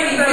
You.